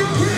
African